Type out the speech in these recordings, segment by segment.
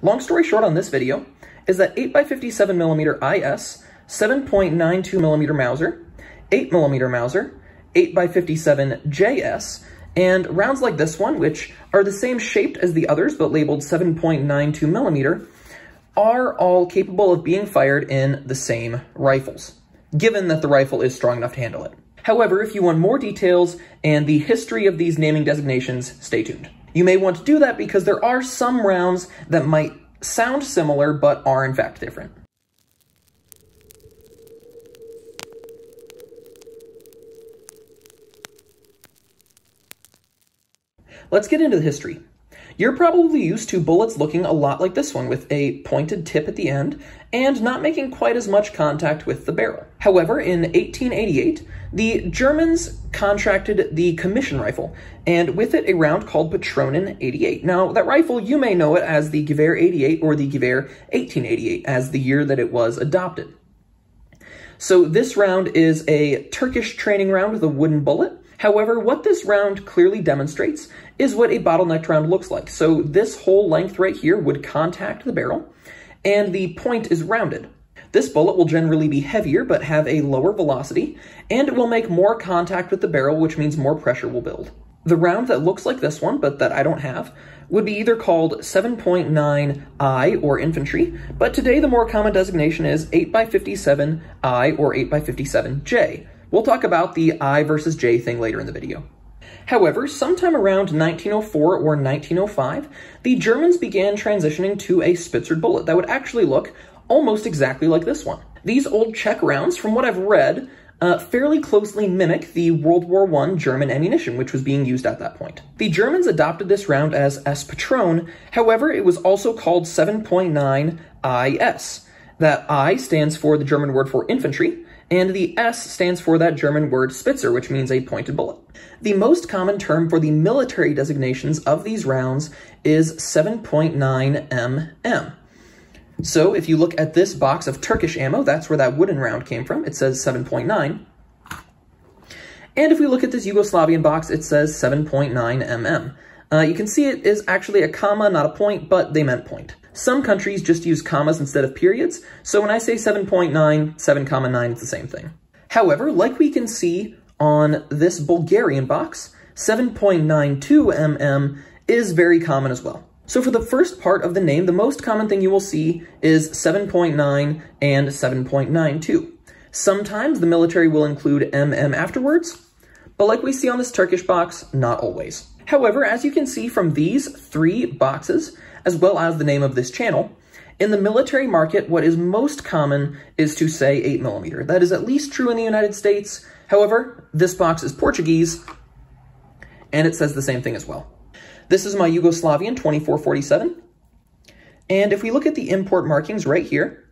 Long story short on this video is that 8x57mm IS, 7.92mm Mauser, 8mm Mauser, 8x57 JS, and rounds like this one, which are the same shaped as the others but labeled 7.92mm, are all capable of being fired in the same rifles, given that the rifle is strong enough to handle it. However, if you want more details and the history of these naming designations, stay tuned. You may want to do that because there are some rounds that might sound similar but are in fact different. Let's get into the history. You're probably used to bullets looking a lot like this one, with a pointed tip at the end, and not making quite as much contact with the barrel. However, in 1888, the Germans contracted the commission rifle, and with it a round called Patronen 88. Now, that rifle, you may know it as the Gewehr 88 or the Gewehr 1888 as the year that it was adopted. So this round is a Turkish training round with a wooden bullet, However, what this round clearly demonstrates is what a bottlenecked round looks like. So this whole length right here would contact the barrel, and the point is rounded. This bullet will generally be heavier but have a lower velocity, and it will make more contact with the barrel, which means more pressure will build. The round that looks like this one, but that I don't have, would be either called 7.9I or infantry, but today the more common designation is 8x57I or 8x57J, We'll talk about the I versus J thing later in the video. However, sometime around 1904 or 1905, the Germans began transitioning to a Spitzer bullet that would actually look almost exactly like this one. These old Czech rounds, from what I've read, uh, fairly closely mimic the World War I German ammunition, which was being used at that point. The Germans adopted this round as S Patron, however, it was also called 7.9 IS. That I stands for the German word for infantry, and the S stands for that German word Spitzer, which means a pointed bullet. The most common term for the military designations of these rounds is 7.9 mm. So if you look at this box of Turkish ammo, that's where that wooden round came from. It says 7.9. And if we look at this Yugoslavian box, it says 7.9 mm. Uh, you can see it is actually a comma, not a point, but they meant point. Some countries just use commas instead of periods, so when I say 7.9, 7 comma 9, it's the same thing. However, like we can see on this Bulgarian box, 7.92 mm is very common as well. So for the first part of the name, the most common thing you will see is 7.9 and 7.92. Sometimes the military will include mm afterwards, but like we see on this Turkish box, not always. However, as you can see from these three boxes, as well as the name of this channel. In the military market, what is most common is to say 8mm. That is at least true in the United States. However, this box is Portuguese, and it says the same thing as well. This is my Yugoslavian 2447. And if we look at the import markings right here,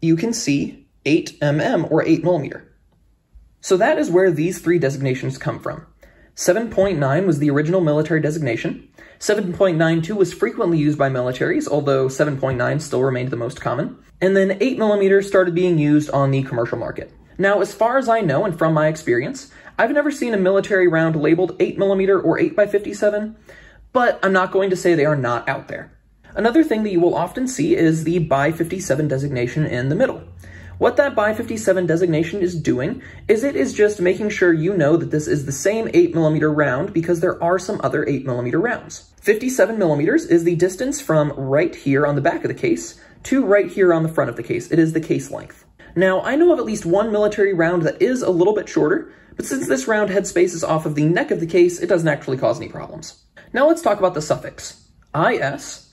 you can see 8mm or 8mm. So that is where these three designations come from. 7.9 was the original military designation. 7.92 was frequently used by militaries, although 7.9 still remained the most common. And then 8mm started being used on the commercial market. Now, as far as I know and from my experience, I've never seen a military round labeled 8mm or 8x57, but I'm not going to say they are not out there. Another thing that you will often see is the by 57 designation in the middle. What that by 57 designation is doing is it is just making sure you know that this is the same 8mm round because there are some other 8mm rounds. 57 millimeters is the distance from right here on the back of the case to right here on the front of the case. It is the case length. Now, I know of at least one military round that is a little bit shorter, but since this round headspace is off of the neck of the case, it doesn't actually cause any problems. Now let's talk about the suffix, IS,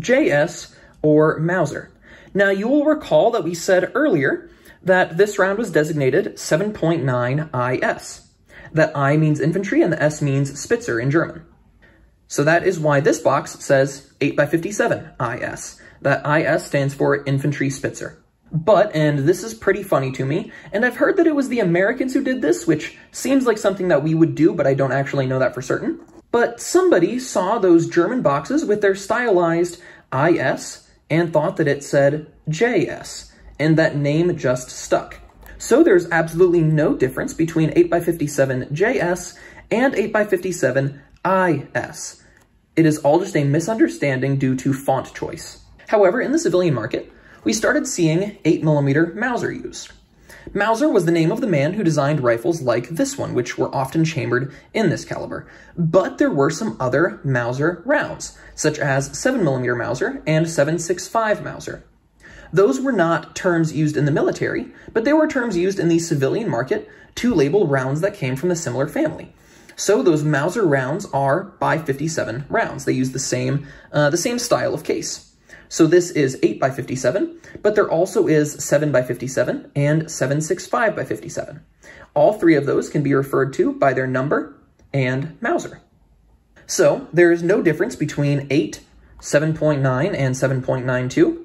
JS, or Mauser. Now, you will recall that we said earlier that this round was designated 7.9 IS. That I means infantry and the S means Spitzer in German. So that is why this box says 8x57 IS. That IS stands for Infantry Spitzer. But, and this is pretty funny to me, and I've heard that it was the Americans who did this, which seems like something that we would do, but I don't actually know that for certain. But somebody saw those German boxes with their stylized IS and thought that it said JS, and that name just stuck. So there's absolutely no difference between 8x57 JS and 8x57 IS. It is all just a misunderstanding due to font choice. However, in the civilian market, we started seeing 8mm Mauser used. Mauser was the name of the man who designed rifles like this one, which were often chambered in this caliber. But there were some other Mauser rounds, such as 7mm Mauser and 7.65 Mauser. Those were not terms used in the military, but they were terms used in the civilian market to label rounds that came from the similar family. So those Mauser rounds are by 57 rounds. They use the same, uh, the same style of case. So this is 8 by 57, but there also is 7 by 57 and 765 by 57. All three of those can be referred to by their number and Mauser. So there is no difference between 8, 7.9, and 7.92.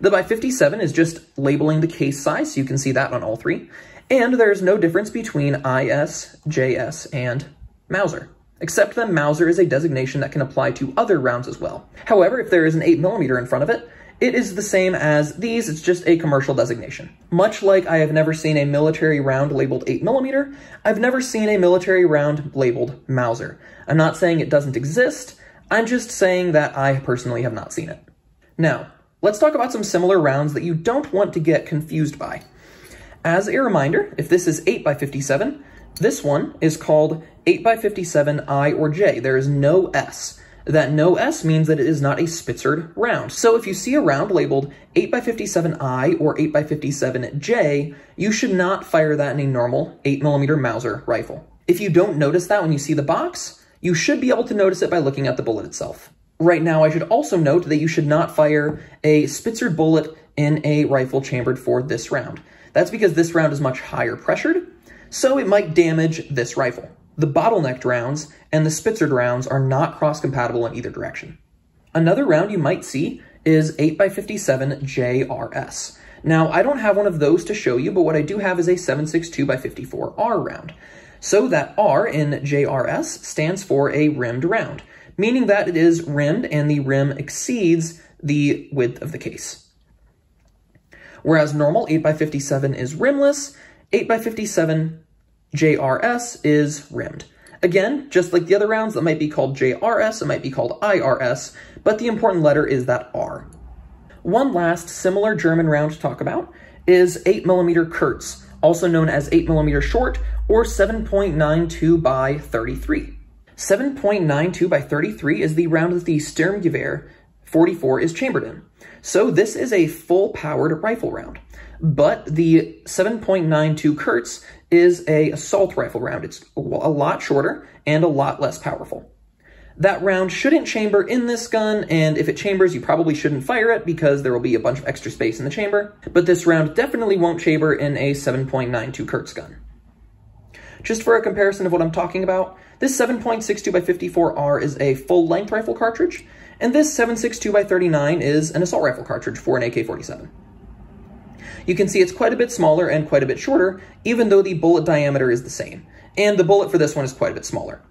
The by 57 is just labeling the case size, so you can see that on all three. And there's no difference between IS, JS, and Mauser except that Mauser is a designation that can apply to other rounds as well. However, if there is an 8mm in front of it, it is the same as these, it's just a commercial designation. Much like I have never seen a military round labeled 8mm, I've never seen a military round labeled Mauser. I'm not saying it doesn't exist, I'm just saying that I personally have not seen it. Now, let's talk about some similar rounds that you don't want to get confused by. As a reminder, if this is 8x57, this one is called 8x57I or J. There is no S. That no S means that it is not a Spitzered round. So if you see a round labeled 8x57I or 8x57J, you should not fire that in a normal 8mm Mauser rifle. If you don't notice that when you see the box, you should be able to notice it by looking at the bullet itself. Right now, I should also note that you should not fire a Spitzered bullet in a rifle chambered for this round. That's because this round is much higher pressured, so it might damage this rifle. The bottlenecked rounds and the Spitzered rounds are not cross-compatible in either direction. Another round you might see is 8x57 JRS. Now, I don't have one of those to show you, but what I do have is a 7.62x54R round. So that R in JRS stands for a rimmed round, meaning that it is rimmed and the rim exceeds the width of the case. Whereas normal 8x57 is rimless, 8x57 JRS is rimmed. Again, just like the other rounds, that might be called JRS, it might be called IRS, but the important letter is that R. One last similar German round to talk about is 8mm Kurz, also known as 8mm short or 7.92 by 33. 7.92 by 33 is the round that the Sturmgewehr 44 is chambered in. So this is a full-powered rifle round. But the 7.92 Kurz is a assault rifle round. It's a lot shorter and a lot less powerful. That round shouldn't chamber in this gun, and if it chambers, you probably shouldn't fire it because there will be a bunch of extra space in the chamber, but this round definitely won't chamber in a 7.92 Kurz gun. Just for a comparison of what I'm talking about, this 7.62 by 54R is a full-length rifle cartridge, and this 7.62 by 39 is an assault rifle cartridge for an AK-47 you can see it's quite a bit smaller and quite a bit shorter, even though the bullet diameter is the same. And the bullet for this one is quite a bit smaller.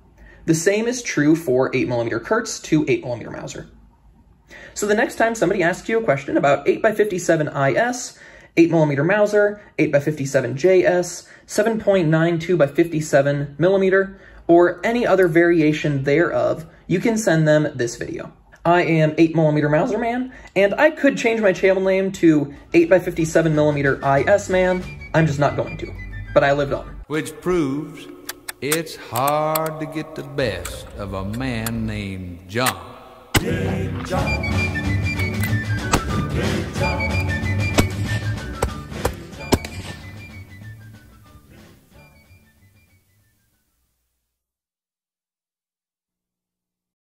The same is true for 8mm Kurz to 8mm Mauser. So the next time somebody asks you a question about 8x57 IS, 8mm Mauser, 8x57 JS, 7.92 by 57 millimeter, or any other variation thereof, you can send them this video. I am 8mm Mauser Man, and I could change my channel name to 8x57mm IS Man. I'm just not going to. But I lived on. Which proves it's hard to get the best of a man named John. John. John.